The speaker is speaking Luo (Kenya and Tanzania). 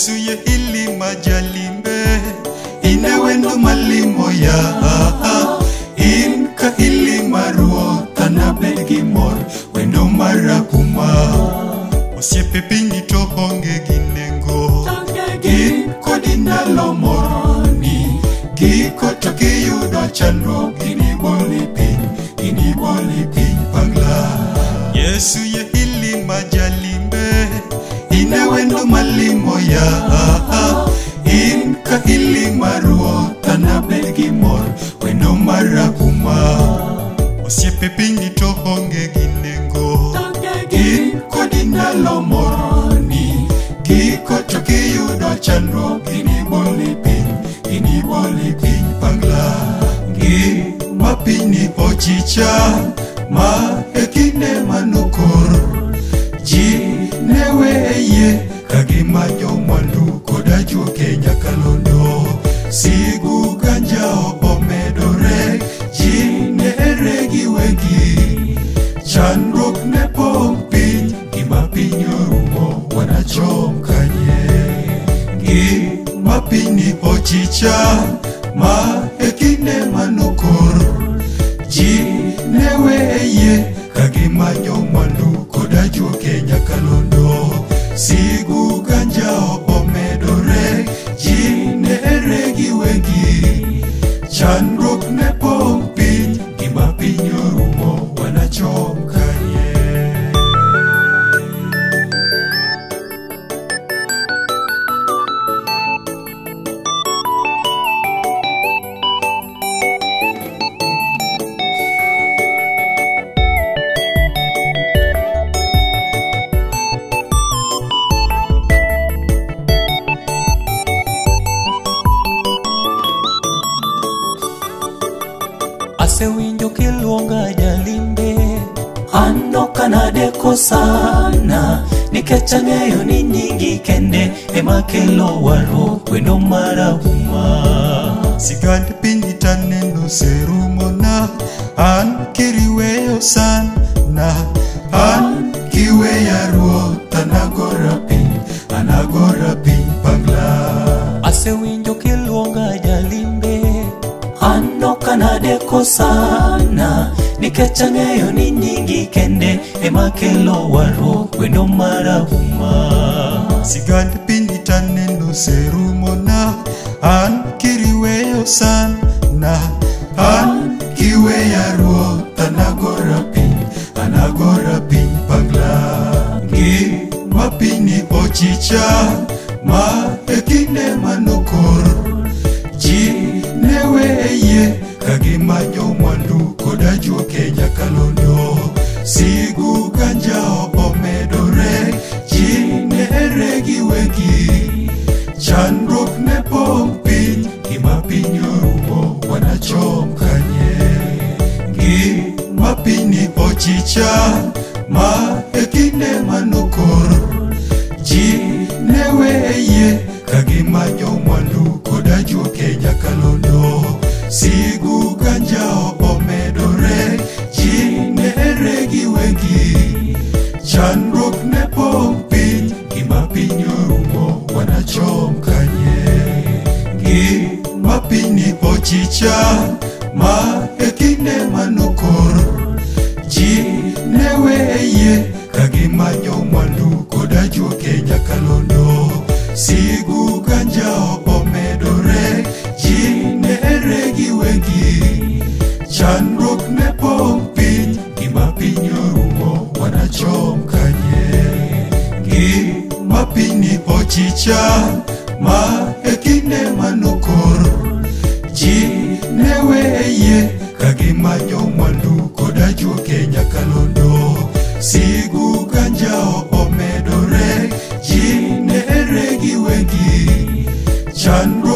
Yesu ye ili majalimbe Inewe ndo malimo ya Inka ili maruo Kana begi mor Wendo mara kuma Osye pepi nito honge ginengo Ginko dinalo moroni Giko toki yudo chandro Gini boli pin Gini boli pin pangla Yesu ye ili majalimbe ina wendo malimo ya in ka ili maruo tana begi mor wendo mara kuma osiepe pingi to honge ginengo in kodi nalo moroni giko tukiyudo chandro gini boli ping gini boli ping pangla gi mapini ochicha ma ekine manuka chandruok ne pong piny gima piny orumo wanachomkanye gima piny ni ochicha ma e kinde manokoro ji ne weye kagimanyo mwandu winjo kiluonga jalimbe ano kanadeko sana nikech ang'eyo ni nyingi kende ema kelo waro wendo marahuma sigand piny itaneno serumona an kiriweyo sana an kiweyaruoth teko sana Nikecha ngeyo ni nyingi kende Ema kelo waro Weno marahuma Sigande pindi taneno serumo na An kiriweyo sana An kiwe ya ruo Tanagora pindi Anagora pindi pagla Ngi mapini ochicha Ma ekine manukoro Jinewe ye yeah. gimanyo mwandu koda juoke nyakalondo sigu kanja omedore ji ne ere giwegi chandruok ne pong' piny gima piny orumo wanachom kanye gima piny ni ochicha ma e kinde manokor ji ne weye ka gimanyo sigu kanja omedore ji nere gi wegi chandruok ne pong piny gima piny orumo wanachom kanye gi ma piny ni ochicha ma e kinde manokoro ji ne weye ka gimanyo chandruok ne pong' piny gima piny orumo wanachom kanye gima piny ni ochicha ma e kinde manokor ji ne weye ka gimanyo mwandu koda juoke nyakalondo sigu kanjao omedore ji ne ere gi wegi chandruok